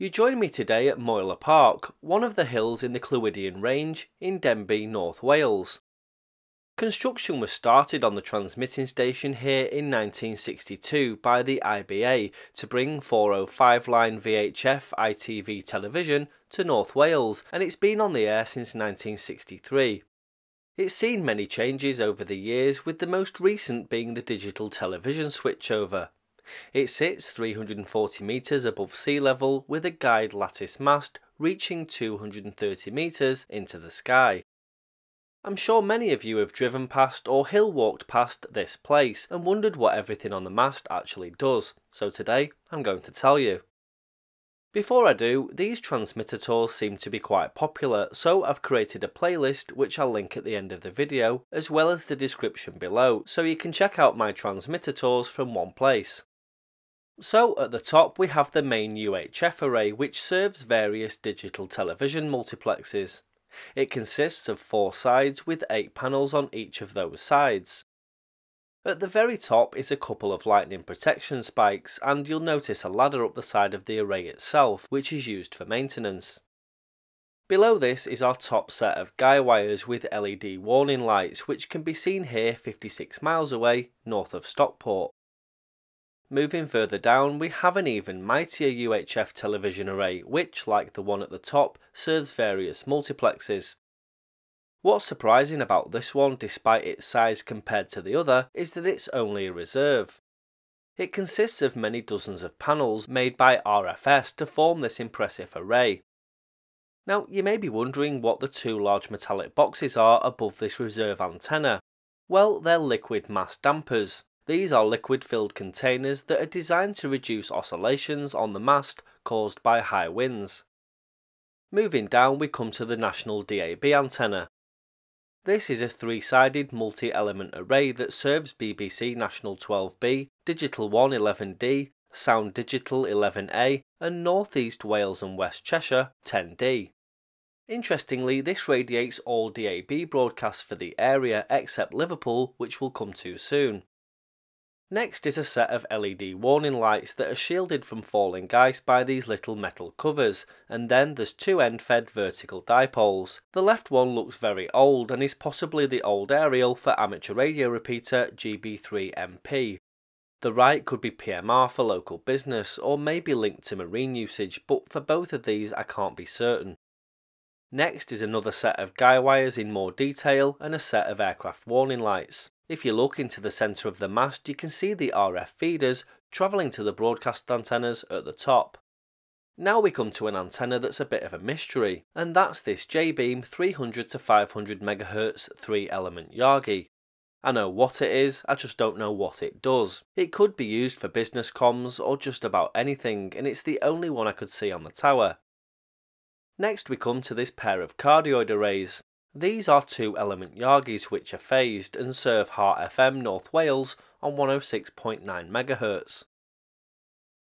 You join me today at Moel-y-Parc, one of the hills in the Clwydian Range in Denbigh, North Wales. Construction was started on the transmitting station here in 1962 by the IBA to bring 405 line VHF ITV television to North Wales and it's been on the air since 1963. It's seen many changes over the years with the most recent being the digital television switchover. It sits 340 metres above sea level with a guyed lattice mast reaching 230 metres into the sky. I'm sure many of you have driven past or hill walked past this place and wondered what everything on the mast actually does, so today I'm going to tell you. Before I do, these transmitter tours seem to be quite popular, so I've created a playlist which I'll link at the end of the video, as well as the description below, so you can check out my transmitter tours from one place. So at the top we have the main UHF array which serves various digital television multiplexes. It consists of four sides with eight panels on each of those sides. At the very top is a couple of lightning protection spikes and you'll notice a ladder up the side of the array itself which is used for maintenance. Below this is our top set of guy wires with LED warning lights which can be seen here 56 miles away north of Stockport. Moving further down, we have an even mightier UHF television array, which, like the one at the top, serves various multiplexes. What's surprising about this one, despite its size compared to the other, is that it's only a reserve. It consists of many dozens of panels made by RFS to form this impressive array. Now, you may be wondering what the two large metallic boxes are above this reserve antenna. Well, they're liquid mass dampers. These are liquid-filled containers that are designed to reduce oscillations on the mast caused by high winds. Moving down we come to the national DAB antenna. This is a three-sided multi-element array that serves BBC National 12B, Digital 1 11D, Sound Digital 11A and North East Wales and West Cheshire 10D. Interestingly, this radiates all DAB broadcasts for the area except Liverpool, which we'll come to soon. Next is a set of LED warning lights that are shielded from falling ice by these little metal covers, and then there's two end-fed vertical dipoles. The left one looks very old and is possibly the old aerial for amateur radio repeater GB3MP. The right could be PMR for local business, or maybe linked to marine usage, but for both of these I can't be certain. Next is another set of guy wires in more detail and a set of aircraft warning lights. If you look into the centre of the mast you can see the RF feeders travelling to the broadcast antennas at the top. Now we come to an antenna that's a bit of a mystery, and that's this J-Beam 300 to 500 MHz 3 element Yagi. I know what it is, I just don't know what it does. It could be used for business comms or just about anything, and it's the only one I could see on the tower. Next we come to this pair of cardioid arrays. These are two element Yagis which are phased and serve Heart FM North Wales on 106.9 MHz.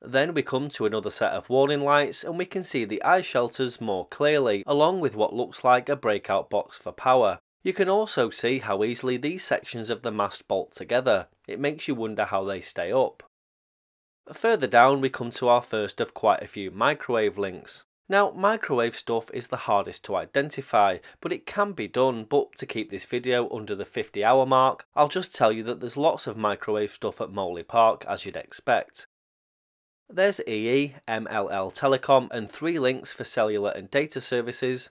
Then we come to another set of warning lights and we can see the eye shelters more clearly, along with what looks like a breakout box for power. You can also see how easily these sections of the mast bolt together, it makes you wonder how they stay up. Further down we come to our first of quite a few microwave links. Now, microwave stuff is the hardest to identify, but it can be done, but to keep this video under the 50 hour mark, I'll just tell you that there's lots of microwave stuff at Moel-y-Parc, as you'd expect. There's EE, MLL Telecom and three links for cellular and data services,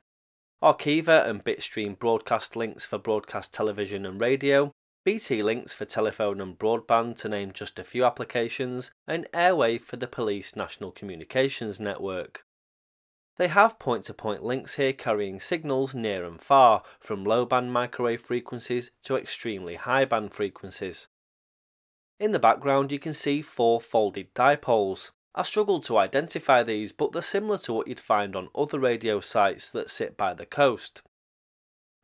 Arqiva and Bitstream broadcast links for broadcast television and radio, BT links for telephone and broadband to name just a few applications, and Airwave for the Police National Communications Network. They have point-to-point -point links here carrying signals near and far, from low-band microwave frequencies to extremely high-band frequencies. In the background you can see four folded dipoles. I struggled to identify these but they're similar to what you'd find on other radio sites that sit by the coast.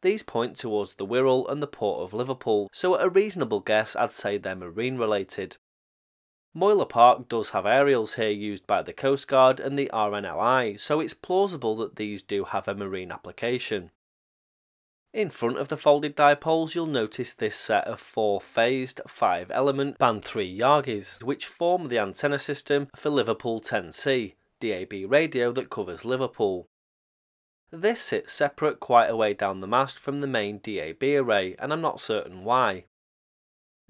These point towards the Wirral and the Port of Liverpool, so at a reasonable guess I'd say they're marine related. Moel-y-Parc does have aerials here used by the Coast Guard and the RNLI, so it's plausible that these do have a marine application. In front of the folded dipoles you'll notice this set of four phased 5 element band 3 Yagis which form the antenna system for Liverpool 10C. DAB radio that covers Liverpool. This sits separate quite a way down the mast from the main DAB array and I'm not certain why.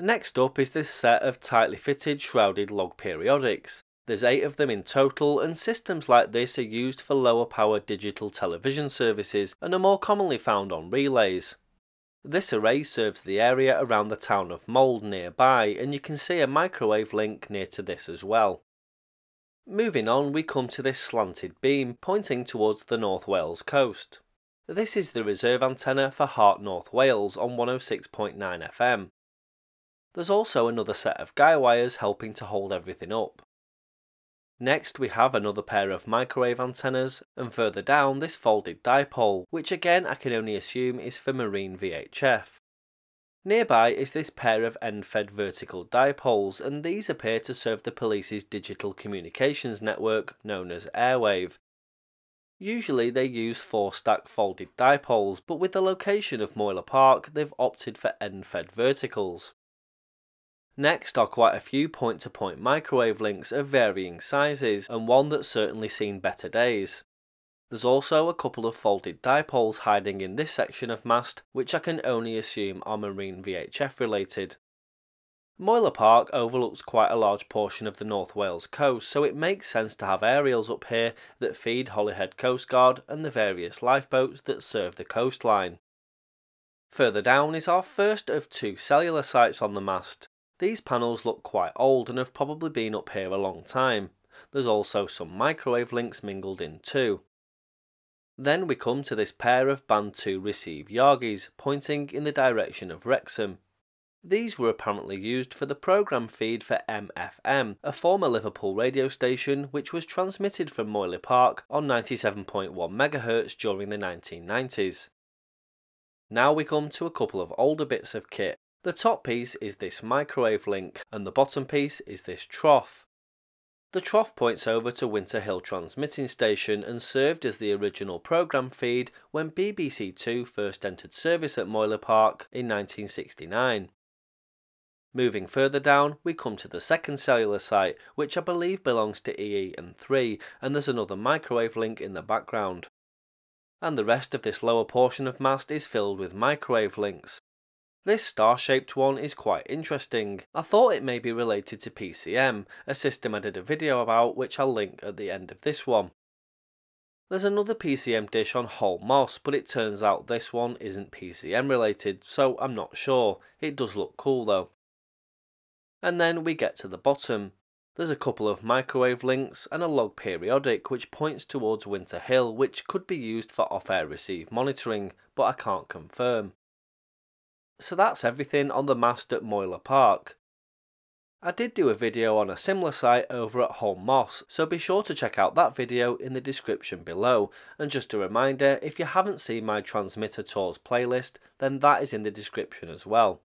Next up is this set of tightly fitted shrouded log periodics. There's eight of them in total, and systems like this are used for lower power digital television services and are more commonly found on relays. This array serves the area around the town of Mold nearby, and you can see a microwave link near to this as well. Moving on, we come to this slanted beam pointing towards the North Wales coast. This is the reserve antenna for Heart North Wales on 106.9 FM. There's also another set of guy wires helping to hold everything up. Next we have another pair of microwave antennas, and further down this folded dipole, which again I can only assume is for marine VHF. Nearby is this pair of end-fed vertical dipoles, and these appear to serve the police's digital communications network known as Airwave. Usually they use four-stack folded dipoles, but with the location of Moel-y-Parc they've opted for end-fed verticals. Next are quite a few point-to-point -point microwave links of varying sizes, and one that's certainly seen better days. There's also a couple of folded dipoles hiding in this section of mast, which I can only assume are marine VHF related. Moel-y-Parc overlooks quite a large portion of the North Wales coast, so it makes sense to have aerials up here that feed Holyhead Coast Guard and the various lifeboats that serve the coastline. Further down is our first of two cellular sites on the mast. These panels look quite old and have probably been up here a long time. There's also some microwave links mingled in too. Then we come to this pair of Band 2 receive Yagis pointing in the direction of Wrexham. These were apparently used for the programme feed for MFM, a former Liverpool radio station which was transmitted from Moel-y-Parc on 97.1 MHz during the 1990s. Now we come to a couple of older bits of kit. The top piece is this microwave link, and the bottom piece is this trough. The trough points over to Winter Hill Transmitting Station and served as the original programme feed when BBC Two first entered service at Moel-y-Parc in 1969. Moving further down, we come to the second cellular site, which I believe belongs to EE and 3, and there's another microwave link in the background. And the rest of this lower portion of mast is filled with microwave links. This star-shaped one is quite interesting. I thought it may be related to PCM, a system I did a video about which I'll link at the end of this one. There's another PCM dish on Holme Moss, but it turns out this one isn't PCM related, so I'm not sure. It does look cool though. And then we get to the bottom. There's a couple of microwave links and a log periodic which points towards Winter Hill which could be used for off-air receive monitoring, but I can't confirm. So that's everything on the mast at Moel-y-Parc. I did do a video on a similar site over at Holme Moss, so be sure to check out that video in the description below. And just a reminder, if you haven't seen my transmitter tours playlist, then that is in the description as well.